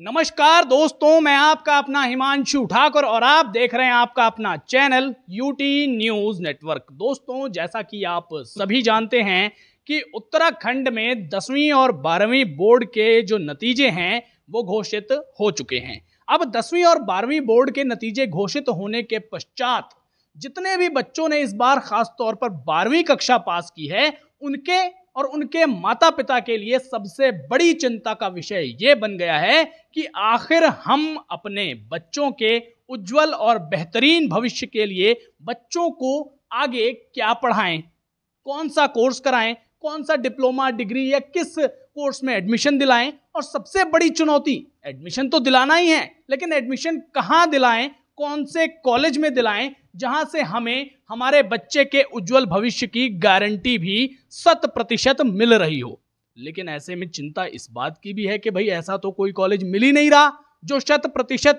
नमस्कार दोस्तों, मैं आपका अपना हिमांशु ठाकुर और आप देख रहे हैं आपका अपना चैनल यूटी न्यूज़ नेटवर्क दोस्तों, जैसा कि आप सभी जानते हैं कि उत्तराखंड में दसवीं और बारहवीं बोर्ड के जो नतीजे हैं, वो घोषित हो चुके हैं। अब दसवीं और बारहवीं बोर्ड के नतीजे घोषित होने के पश्चात, जितने भी बच्चों ने इस बार खास तौर पर बारहवीं कक्षा पास की है, उनके और उनके माता पिता के लिए सबसे बड़ी चिंता का विषय यह बन गया है कि आखिर हम अपने बच्चों के उज्जवल और बेहतरीन भविष्य के लिए बच्चों को आगे क्या पढ़ाएँ? कौन सा कोर्स कराएँ? कौन सा डिप्लोमा, डिग्री या किस कोर्स में एडमिशन दिलाएँ? और सबसे बड़ी चुनौती, एडमिशन तो दिलाना ही है, लेकिन एडमिशन कहाँ दिलाएँ? कौन से कॉलेज में दिलाएँ, जहाँ से हमें हमारे बच्चे के उज्जवल भविष्य की गारंटी भी शत प्रतिशत मिल रही हो। लेकिन ऐसे में चिंता इस बात की भी है कि भाई ऐसा तो कोई कॉलेज मिल ही नहीं रहा, जो शत प्रतिशत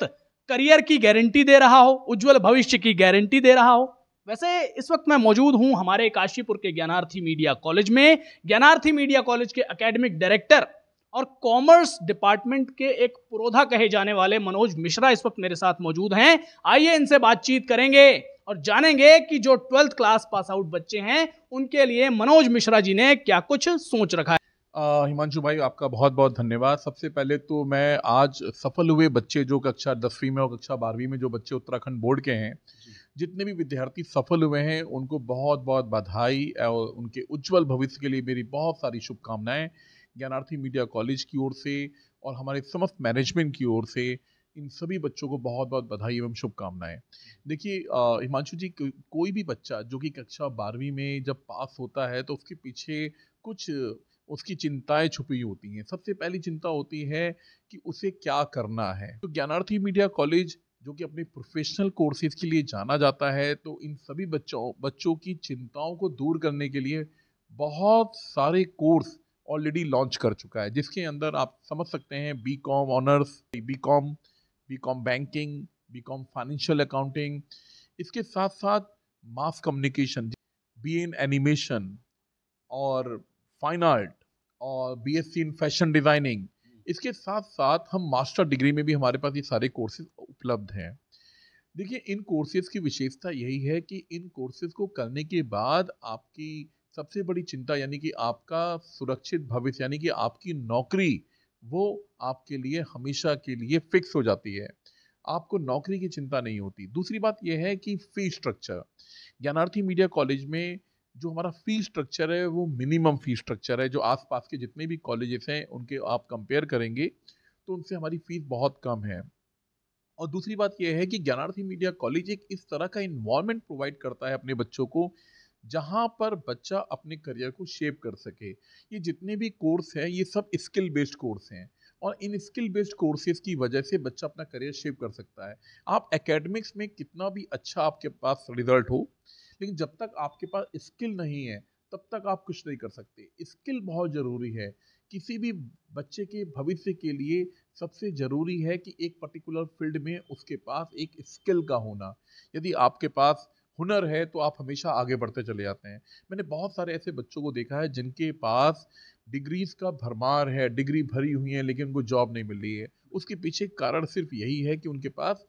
करियर की गारंटी दे रहा हो, उज्जवल भविष्य की गारंटी दे रहा हो। वैसे इस वक्त मैं मौजूद हूँ हमारे काशीपुर के ज्ञानार्थी मीडिया कॉलेज में। ज्ञानार्थी मीडिया कॉलेज के एकेडमिक डायरेक्टर और कॉमर्स डिपार्टमेंट के एक पुरोधा कहे जाने वाले मनोज मिश्रा इस वक्त मेरे साथ मौजूद हैं। आइए इनसे बातचीत करेंगे और जानेंगे कि जो ट्वेल्थ क्लास पास आउट बच्चे हैं उनके लिए मनोज मिश्रा जी ने क्या कुछ सोच रखा है? हिमांशु भाई आपका बहुत बहुत धन्यवाद। सबसे पहले तो मैं आज सफल हुए बच्चे जो कक्षा दसवीं में और कक्षा बारहवीं में जो बच्चे उत्तराखंड बोर्ड के हैं जितने भी विद्यार्थी सफल हुए हैं उनको बहुत बहुत बधाई और उनके उज्जवल भविष्य के लिए मेरी बहुत सारी शुभकामनाएँ। ज्ञानार्थी मीडिया कॉलेज की ओर से और हमारे समस्त मैनेजमेंट की ओर से इन सभी बच्चों को बहुत बहुत बधाई एवं शुभकामनाएँ। देखिए हिमांशु जी को, कोई भी बच्चा जो कि कक्षा बारहवीं में जब पास होता है तो उसके पीछे कुछ उसकी चिंताएँ छुपी होती हैं। सबसे पहली चिंता होती है कि उसे क्या करना है। तो ज्ञानार्थी मीडिया कॉलेज जो कि अपने प्रोफेशनल कोर्सेज के लिए जाना जाता है तो इन सभी बच्चों बच्चों की चिंताओं को दूर करने के लिए बहुत सारे कोर्स ऑलरेडी लॉन्च कर चुका है, जिसके अंदर आप समझ सकते हैं B com honours B com B com banking B com financial accounting इसके साथ साथ mass communication B in animation और फाइन आर्ट और B S C in fashion designing इसके साथ साथ हम मास्टर डिग्री में भी हमारे पास ये सारे कोर्सेज उपलब्ध हैं। देखिए, इन कोर्सेज की विशेषता यही है कि इन कोर्सेज को करने के बाद आपकी सबसे बड़ी चिंता यानी कि आपका सुरक्षित भविष्य यानी कि आपकी नौकरी, वो आपके लिए हमेशा के लिए फिक्स हो जाती है। आपको नौकरी की चिंता नहीं होती। दूसरी बात यह है कि fee structure Gyanarthi media college में जो हमारा फ़ी स्ट्रक्चर है, वो मिनिमम फ़ी स्ट्रक्चर है। जो आसपास के जितने भी कॉलेजेस हैं, उनके आप कंपेयर करेंगे तो उनसे हमारी फ़ीस बहुत कम है। और दूसरी बात यह है कि ज्ञानार्थी मीडिया कॉलेज एक इस तरह का इन्वायरमेंट प्रोवाइड करता है अपने बच्चों को जहाँ पर बच्चा अपने करियर को शेप कर सके। ये जितने भी कोर्स हैं, ये सब स्किल बेस्ड कोर्स हैं और इन स्किल बेस्ड कोर्सेज की वजह से बच्चा अपना करियर शेप कर सकता है। आप एकेडमिक्स में कितना भी अच्छा आपके पास रिज़ल्ट हो, लेकिन जब तक आपके पास स्किल नहीं है, तब तक आप कुछ नहीं कर सकते। स्किल बहुत ज़रूरी है। किसी भी बच्चे के भविष्य के लिए सबसे ज़रूरी है कि एक पर्टिकुलर फ़ील्ड में उसके पास एक स्किल का होना। यदि आपके पास हुनर है तो आप हमेशा आगे बढ़ते चले जाते हैं। मैंने बहुत सारे ऐसे बच्चों को देखा है, जिनके पास डिग्रीज का भरमार है, डिग्री भरी हुई है, लेकिन उनको जॉब नहीं मिल रही है। उसके पीछे कारण सिर्फ़ यही है कि उनके पास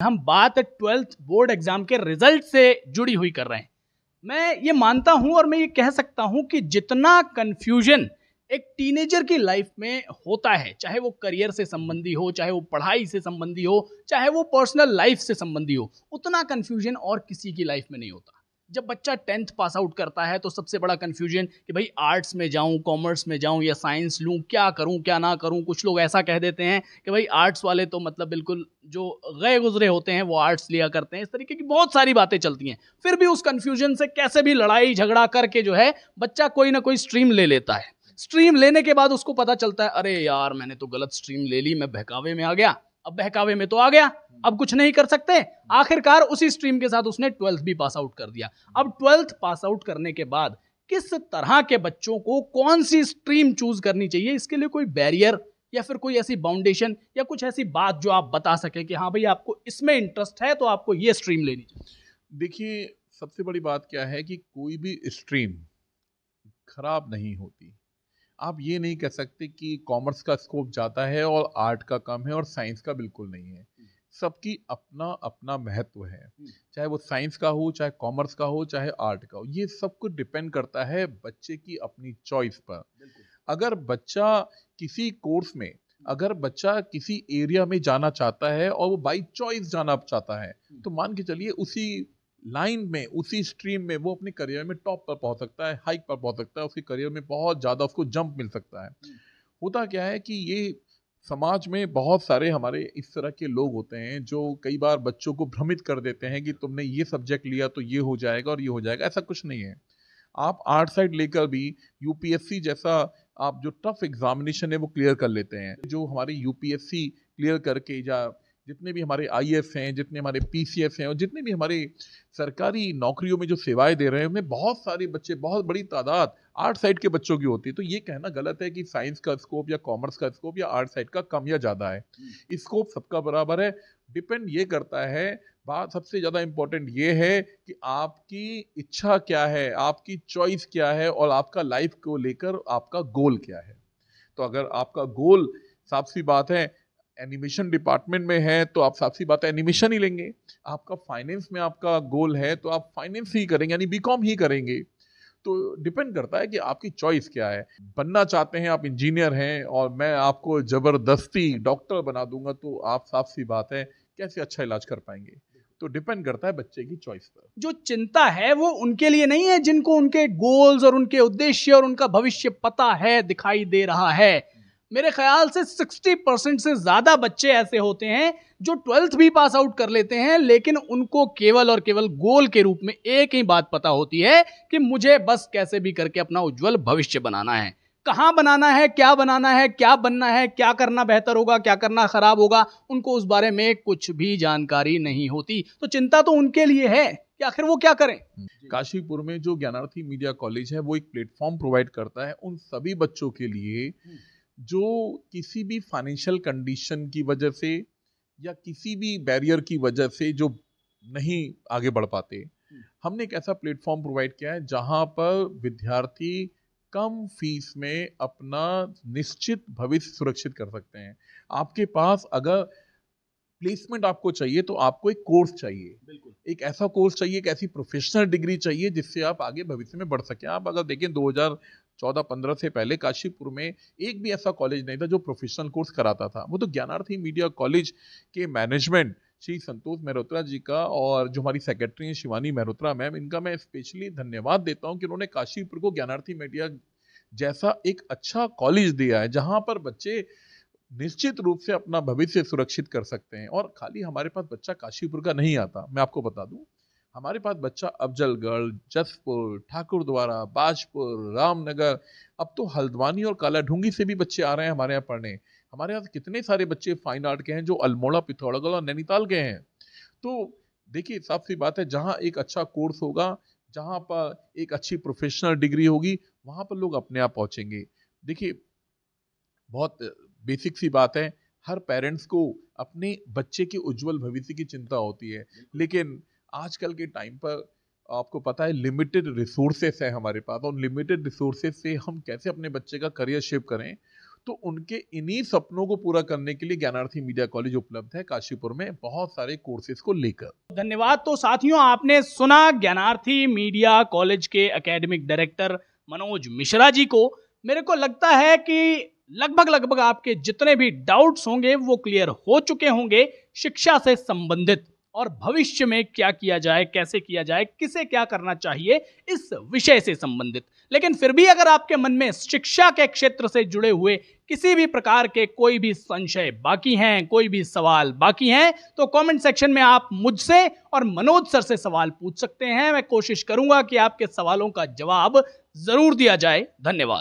हम बात ट्वेल्थ बोर्ड एग्ज़ाम के रिज़ल्ट से जुड़ी हुई कर रहे हैं। मैं ये मानता हूँ और मैं ये कह सकता हूँ कि जितना कंफ्यूजन एक टीनेजर की लाइफ में होता है, चाहे वो करियर से संबंधी हो, चाहे वो पढ़ाई से संबंधी हो, चाहे वो पर्सनल लाइफ से संबंधी हो, उतना कन्फ्यूज़न और किसी की लाइफ में नहीं होता। जब बच्चा टेंथ पास आउट करता है तो सबसे बड़ा कन्फ्यूज़न कि भाई आर्ट्स में जाऊँ कॉमर्स में जाऊँ, या साइंस लूँ, क्या करूँ, क्या ना करूँ, कुछ लोग ऐसा कह देते हैं कि भाई आर्ट्स वाले तो मतलब बिल्कुल जो गए गुजरे होते हैं, वो आर्ट्स लिया करते हैं। इस तरीके की बहुत सारी बातें चलती हैं। फिर भी उस कन्फ्यूज़न से कैसे भी लड़ाई, झगड़ा करके जो है, बच्चा कोई ना कोई स्ट्रीम ले लेता है। स्ट्रीम लेने के बाद उसको पता चलता है, अरे यार, मैंने तो गलत स्ट्रीम ले ली, मैं बहकावे में आ गया। अब बहकावे में तो आ गया। अब कुछ नहीं कर सकते। आखिरकार उसी स्ट्रीम के साथ उसने ट्वेल्थ भी पास आउट कर दिया। अब ट्वेल्थ पास आउट करने के बाद किस तरह के बच्चों को कौन सी स्ट्रीम चूज़ करनी चाहिए? इसके लिए कोई बैरियर या फिर कोई ऐसी बाउंडेशन या कुछ ऐसी बात जो आप बता सके कि हाँ भाई आपको इसमें इंटरेस्ट है तो आपको ये स्ट्रीम लेनी चाहिए। देखिए सबसे बड़ी बात क्या है कि कोई भी स्ट्रीम खराब नहीं होती। आप ये नहीं कह सकते कि कॉमर्स का स्कोप ज़्यादा है और आर्ट का कम है और साइंस का बिल्कुल नहीं है हम्म। सबकी अपना अपना महत्व है हम्म। चाहे वो साइंस का हो चाहे कॉमर्स का हो चाहे आर्ट का हो ये सब कुछ डिपेंड करता है बच्चे की अपनी चॉइस पर अगर बच्चा किसी कोर्स में अगर बच्चा किसी एरिया में जाना चाहता है और वो बाई चॉइस जाना चाहता है हम्म। तो मान के चलिए उसी लाइन में उसी स्ट्रीम में वो अपने करियर में टॉप पर पहुँच सकता है हाइक पर पहुँच सकता है उसके करियर में बहुत ज़्यादा उसको जंप मिल सकता है हम्म। होता क्या है कि ये समाज में बहुत सारे हमारे इस तरह के लोग होते हैं जो कई बार बच्चों को भ्रमित कर देते हैं कि तुमने ये सब्जेक्ट लिया तो ये हो जाएगा और ये हो जाएगा ऐसा कुछ नहीं है आप आर्ट साइड लेकर भी यूपीएससी जैसा आप जो टफ एग्जामिनेशन है वो क्लियर कर लेते हैं जो हमारी यूपीएससी क्लियर करके या जितने भी हमारे आई हैं जितने हमारे पी हैं और जितने भी हमारे सरकारी नौकरियों में जो सेवाएँ दे रहे हैं उनमें बहुत सारे बच्चे बहुत बड़ी तादाद आर्ट साइड के बच्चों की होती है। तो ये कहना गलत है कि साइंस का स्कोप या कॉमर्स का स्कोप या आर्ट साइड का कम या ज़्यादा है। स्कोप हम्म। सबका बराबर है। डिपेंड ये करता है बात सबसे ज़्यादा इंपॉर्टेंट ये है कि आपकी इच्छा क्या है आपकी चॉइस क्या है और आपका लाइफ को लेकर आपका गोल क्या है। तो अगर आपका गोल साफ़ सी बात है एनिमेशन डिपार्टमेंट में है तो आप साफ़ सी बात है एनिमेशन ही लेंगे। आपका फाइनेंस में आपका गोल है तो आप फाइनेंस ही करेंगे, यानी बीकॉम ही करेंगे। तो डिपेंड करता है कि आपकी चॉइस क्या है। बनना चाहते हैं, आप इंजीनियर हैं, और मैं आपको ज़बरदस्ती डॉक्टर बना दूँगा तो आप साफ़ सी बात है, कैसे अच्छा इलाज कर पाएँगे? तो डिपेंड करता है बच्चे की चॉइस पर। जो चिंता है, वो उनके लिए नहीं है, जिनको उनके गोल्स और उनके उद्देश्य और उनका भविष्य पता है, दिखाई दे रहा है। मेरे ख्याल से 60 परसेंट से ज़्यादा बच्चे ऐसे होते हैं जो ट्वेल्थ भी पास आउट कर लेते हैं, लेकिन उनको केवल और केवल गोल के रूप में एक ही बात पता होती है कि मुझे बस कैसे भी करके अपना उज्जवल भविष्य बनाना है। कहाँ बनाना है, क्या बनाना है, क्या बनना है, क्या करना बेहतर होगा, क्या करना खराब होगा, उनको उस बारे में कुछ भी जानकारी नहीं होती। तो चिंता तो उनके लिए है कि आखिर वो क्या करें? काशीपुर में जो ज्ञानार्थी मीडिया कॉलेज है, वो एक प्लेटफॉर्म प्रोवाइड करता है उन सभी बच्चों के लिए जो किसी भी फाइनेंशियल कंडीशन की वजह से या किसी भी बैरियर की वजह से जो नहीं आगे बढ़ पाते हम्म। हमने एक ऐसा प्लेटफॉर्म प्रोवाइड किया है जहाँ पर विद्यार्थी कम फ़ीस में अपना निश्चित भविष्य सुरक्षित कर सकते हैं। आपके पास अगर प्लेसमेंट आपको चाहिए तो आपको एक कोर्स चाहिए। बिल्कुल। एक ऐसा कोर्स चाहिए एक ऐसी प्रोफेशनल डिग्री चाहिए जिससे आप आगे भविष्य में बढ़ सकें। आप अगर देखें 2014 15 से पहले काशीपुर में एक भी ऐसा कॉलेज नहीं था जो प्रोफेशनल कोर्स कराता था। वो तो ज्ञानार्थी मीडिया कॉलेज के मैनेजमेंट श्री संतोष मेहरोत्रा जी का और जो हमारी सेक्रेटरी हैं शिवानी मेहरोत्रा मैम इनका मैं स्पेशली धन्यवाद देता हूँ कि उन्होंने काशीपुर को ज्ञानार्थी मीडिया जैसा एक अच्छा कॉलेज दिया है, जहाँ पर बच्चे निश्चित रूप से अपना भविष्य सुरक्षित कर सकते हैं। और खाली हमारे पास बच्चा काशीपुर का नहीं आता। मैं आपको बता दूँ हमारे पास बच्चा अफजलगढ़, जसपुर ठाकुर द्वारा बाजपुर, रामनगर, अब तो हल्द्वानी और काला ढूँगी से भी बच्चे आ रहे हैं हमारे यहाँ पढ़ने। हमारे यहाँ कितने सारे बच्चे फाइन आर्ट के हैं जो अल्मोड़ा, पिथौरागढ़ और नैनीताल के हैं? तो देखिए, साफ़ सी बात है, जहाँ एक अच्छा कोर्स होगा, जहाँ पर एक अच्छी प्रोफेशनल डिग्री होगी, वहाँ पर लोग अपने आप पहुँचेंगे। देखिए, बहुत बेसिक सी बात है, हर पेरेंट्स को अपने बच्चे के उज्जवल भविष्य की चिंता होती है, लेकिन आजकल के टाइम पर आपको पता है लिमिटेड रिसोर्सेस है हमारे पास और लिमिटेड रिसोर्सेस से हम कैसे अपने बच्चे का करियर शेप करें तो उनके इन्हीं सपनों को पूरा करने के लिए ज्ञानार्थी मीडिया कॉलेज उपलब्ध है काशीपुर में बहुत सारे कोर्सेज को लेकर। धन्यवाद। तो साथियों, आपने सुना ज्ञानार्थी मीडिया कॉलेज के एकेडमिक डायरेक्टर मनोज मिश्रा जी को। मेरे को लगता है कि लगभग लगभग आपके जितने भी डाउट्स होंगे, वो क्लियर हो चुके होंगे, शिक्षा से संबंधित। और भविष्य में क्या किया जाए, कैसे किया जाए, किसे क्या करना चाहिए, इस विषय से संबंधित। लेकिन फिर भी अगर आपके मन में शिक्षा के क्षेत्र से जुड़े हुए किसी भी प्रकार के कोई भी संशय बाकी हैं, कोई भी सवाल बाकी हैं तो कमेंट सेक्शन में आप मुझसे और मनोज सर से सवाल पूछ सकते हैं। मैं कोशिश करूँगा कि आपके सवालों का जवाब ज़रूर दिया जाए। धन्यवाद।